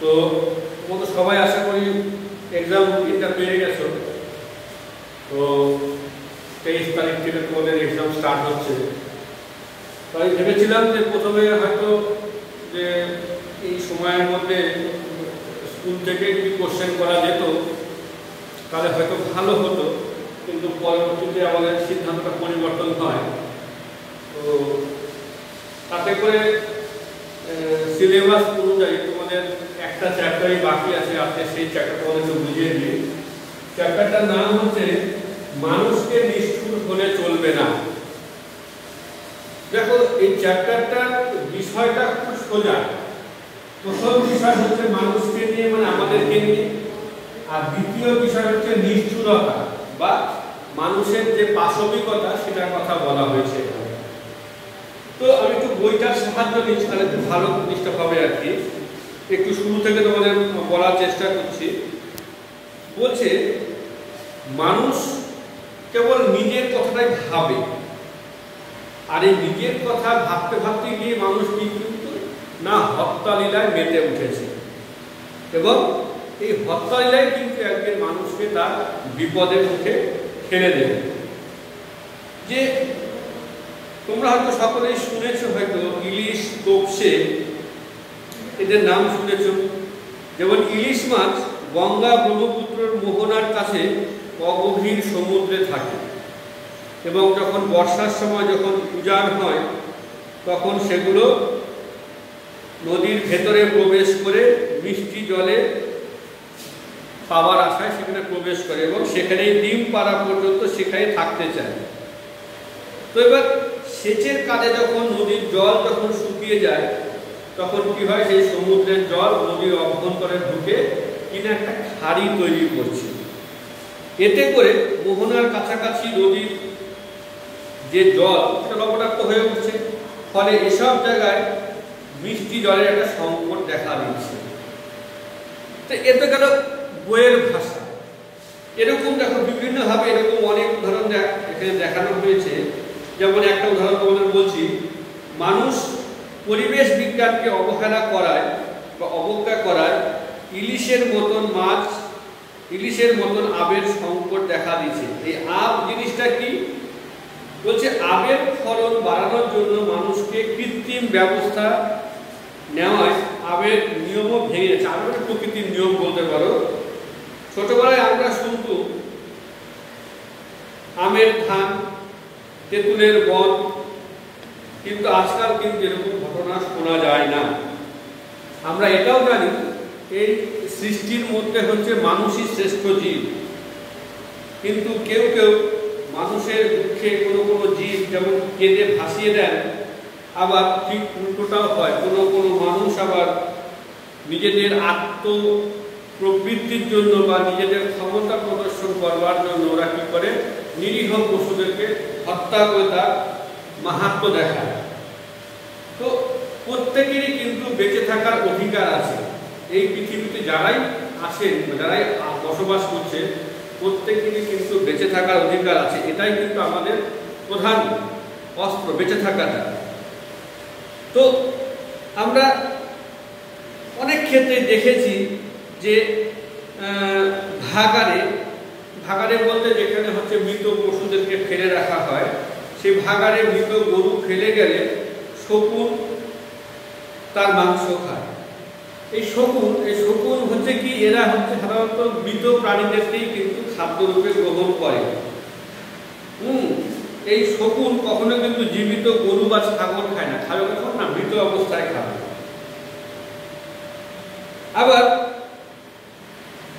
তো তোমরা সবাই আশা করি এক্সাম এটা পেয়ে গেছো তো তেইশ তারিখ থেকে তোমাদের এক্সাম স্টার্ট হচ্ছে। তাই ভেবেছিলাম যে প্রথমে হয়তো যে এই সময়ের মধ্যে স্কুল থেকে যদি কোশ্চেন করা যেত, তাহলে হয়তো ভালো হতো, কিন্তু পরবর্তীতে আমাদের সিদ্ধান্তটা পরিবর্তন হয়। তো তাতে করে সিলেবাস অনুযায়ী তোমাদের একটা চ্যাপ্টারই বাকি আছে আজকে সেই চ্যাপ্টারটা তোমাদেরকে বুঝিয়ে দিই চ্যাপ্টারটার নাম হচ্ছে, মানুষকে নিষ্ঠুর হলে চলবে না। দেখো, এই চ্যাপ্টারটার বিষয়টা খুব সোজা। প্রথম বিষয় হচ্ছে, মানুষকে নিয়ে মানে আমাদেরকে নিয়ে। আর দ্বিতীয় বিষয় হচ্ছে, নিষ্ঠুরতা। বা মানুষের যে পাশবিকতা, সেটার কথা বলা হয়েছে তো আমি একটু বইটার সাহায্য নিচ্ছি, তাহলে ভালো জিনিসটা হবে আর কি। একটু শুরু থেকে তোমাদের বলার চেষ্টা করছি। বলছে, মানুষ কেবল নিজের কথাটাই ভাবে। আর এই নিজের কথা ভাবতে ভাবতে গিয়ে মানুষ কিন্তু না হত্যালীলায় মেতে উঠেছে। এবং এই হত্যালীলায় কিন্তু একদিন মানুষকে তার বিপদের মুখে ঠেলে দেবে। যে তোমরা হয়তো সকলেই শুনেছ হয়তো ইলিশ তোপসে এদের নাম শুনেছ? যেমন ইলিশ মাছ গঙ্গা ব্রহ্মপুত্রের মোহনার কাছে অগভীর সমুদ্রে থাকে। এবং যখন বর্ষার সময় যখন উজান হয়, তখন সেগুলো নদীর ভেতরে প্রবেশ করে মিষ্টি জলে পাওয়ার আশায় সেখানে প্রবেশ করে এবং সেখানেই ডিম পাড়া পর্যন্ত সেখানে থাকতে চায়। তো এবার সেচের কাজে যখন নদীর জল যখন শুকিয়ে যায় তখন কি হয়, সেই সমুদ্রের জল নদীর অভ্যন্তরে ঢুকে কিনা একটা খাড়ি তৈরি করছে। এতে করে মোহনার কাছাকাছি নদীর যে জল, সেটা লবণাক্ত হয়ে উঠছে। ফলে এসব জায়গায় মিষ্টি জলের একটা সংকট দেখা দিচ্ছে। তো এতে গেল বইয়ের ভাষা। এরকম দেখো, বিভিন্নভাবে এরকম অনেক উদাহরণ এখানে দেখানো হয়েছে। যেমন একটা উদাহরণ তোমাদের বলছি, মানুষ পরিবেশ বিজ্ঞানকে অবহেলা করায় বা অবজ্ঞা করায় ইলিশের মতন মাছ, ইলিশের মতন আবের সংকট দেখা দিয়েছে। এই আব জিনিসটা কি? বলছে আবের ফলন বাড়ানোর জন্য মানুষকে কৃত্রিম ব্যবস্থা নেওয়ায় আবের নিয়মও ভেঙে যাচ্ছে। আবের প্রকৃতির নিয়ম বলতে পারো। ছোটবেলায় আমরা শুনতু আমের ধান, তেঁতুলের বন কিন্তু আজকাল কিন্তু এরকম ঘটনা শোনা যায় না। আমরা এটাও জানি, এই সৃষ্টির মধ্যে হচ্ছে মানুষই শ্রেষ্ঠ জীব। কিন্তু কেউ কেউ মানুষের দুঃখে কোনো কোনো জীব যেমন কেঁদে ভাসিয়ে দেন, আবার ঠিক উল্টোটাও হয়। কোনো কোনো মানুষ আবার নিজেদের আত্ম প্রবৃত্তির জন্য বা নিজেদের ক্ষমতা প্রদর্শন করবার জন্য ওরা কি করে? নিরীহ পশুদেরকে হত্যা করে তার মাহাত্ম দেখায় তো প্রত্যেকেরই কিন্তু বেঁচে থাকার অধিকার আছে। এই পৃথিবীতে যারাই আছেন যারাই বসবাস করছে প্রত্যেকেরই কিন্তু বেঁচে থাকার অধিকার আছে। এটাই কিন্তু আমাদের প্রধান অস্ত্র, বেঁচে থাকাটা। তো আমরা অনেক ক্ষেত্রে দেখেছি যে ভাগারে ভাগারে বলতে যেখানে হচ্ছে মৃত পশুদেরকে ফেলে রাখা হয় সেই ভাগারে মৃত গরু ফেলে গেলে শকুন তার মাংস খায়। এই শকুন এই শকুন হচ্ছে কি, এরা হচ্ছে সাধারণত মৃত প্রাণীদেরকেই কিন্তু খাদ্যরূপে গ্রহণ করে। হুম, এই শকুন কখনো কিন্তু জীবিত গরু বা ছাগল খায় না, খাবে কখন না, মৃত অবস্থায় খাবে। আবার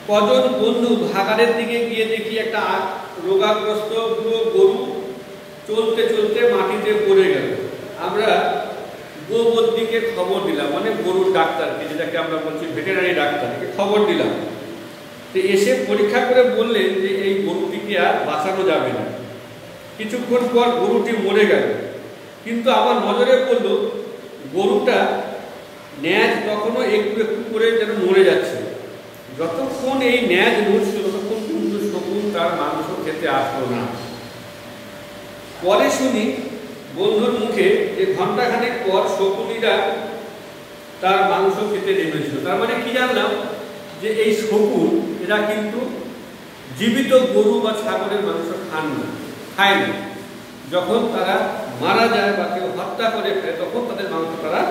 কজন বন্ধু ভাগাড়ের দিকে গিয়ে দেখি একটা রোগাগ্রস্ত পুরো গরু চলতে চলতে মাটিতে পড়ে গেল। আমরা গোবদ্দিকে খবর দিলাম মানে গরুর ডাক্তারকে, যেটাকে আমরা বলছি ভেটেনারি ডাক্তারকে খবর দিলাম। তো এসে পরীক্ষা করে বললেন যে এই গরুটিকে আর বাঁচানো যাবে না। কিছুক্ষণ পর গরুটি মরে গেল। কিন্তু আমার নজরে পড়ল, গরুটা ন্যাজ তখনও একটু একটু করে যেন মরে যাচ্ছে। যতক্ষণ এই ন্যাজ নড়ছিল, ততক্ষণ কিন্তু শকুন তার মাংস খেতে আসলো না। পরে শুনি বন্ধুর মুখে যে ঘন্টাখানেক পর শকুনিরা তার মাংস খেতে নেমেছিল। তার মানে কি জানলাম? যে এই শকুন, এরা কিন্তু জীবিত গরু বা ছাগলের মাংস খান না, খায় না। যখন তারা মারা যায় বা কেউ হত্যা করে ফেলে, তখন তাদের মাংস তারা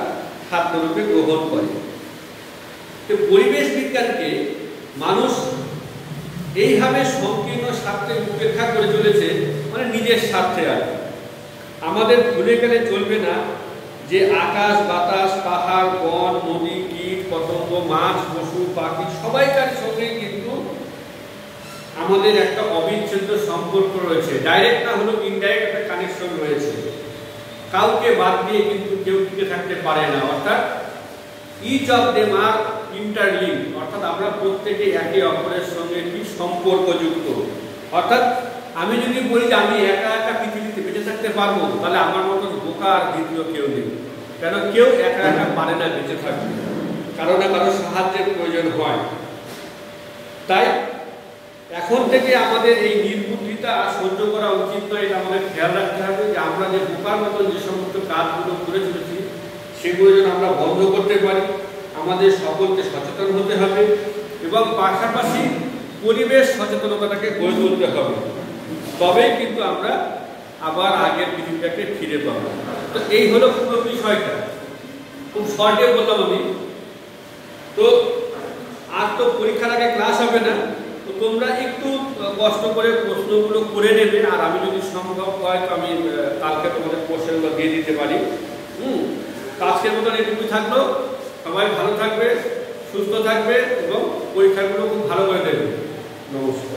খাদ্যরূপে গ্রহণ করে। তো পরিবেশ বিজ্ঞানকে মানুষ এইভাবে সংকীর্ণ স্বার্থে উপেক্ষা করে চলেছে মানে নিজের স্বার্থে আর আমাদের ভুলে গেলে চলবে না যে আকাশ, বাতাস, পাহাড়, বন, নদী, কীট, পতঙ্গ, মাছ, পশু, পাখি, সবাইকার সঙ্গে কিন্তু আমাদের একটা অবিচ্ছেদ্য সম্পর্ক রয়েছে। ডাইরেক্ট না হলেও ইনডাইরেক্ট একটা কানেকশন রয়েছে। কাউকে বাদ দিয়ে কিন্তু কেউ টিকে থাকতে পারে না। অর্থাৎ each of them are interlink অর্থাৎ আমরা প্রত্যেকে একে অপরের সঙ্গে কি সম্পর্কযুক্ত? অর্থাৎ আমি যদি বলি যে আমি একা একা পৃথিবীতে বেঁচে থাকতে পারব, তাহলে আমার মতন বোকা আর দ্বিতীয় কেউ নেই। কেন? কেউ একা একা পারে না বেঁচে থাকবে কারও না কারও সাহায্যের প্রয়োজন হয়। তাই এখন থেকে আমাদের এই নির্বুদ্ধিতা সহ্য করা উচিত নয় এটা আমাদের খেয়াল রাখতে হবে যে আমরা যে বোকার মতন যে সমস্ত কাজগুলো করে চলেছি, সেগুলো যেন আমরা বন্ধ করতে পারি। আমাদের সকলকে সচেতন হতে হবে এবং পাশাপাশি পরিবেশ সচেতনতাটাকে গড়ে তুলতে হবে। তবেই কিন্তু আমরা আবার আগের পৃথিবীটাকে ফিরে পাবো। তো এই হলো পুরো বিষয়টা। খুব শর্টে বললাম আমি। তো আর তো পরীক্ষার আগে ক্লাস হবে না। তো তোমরা একটু কষ্ট করে প্রশ্নগুলো করে নেবে। আর আমি যদি সম্ভব হয় তো আমি কালকে তোমাদের কোশ্চেনগুলো দিয়ে দিতে পারি। হুম? তো আজকের মতন এটুকু থাকল। সবাই ভালো থাকবে, সুস্থ থাকবে এবং পরীক্ষাগুলো খুব ভালো করে দেবে। নমস্কার।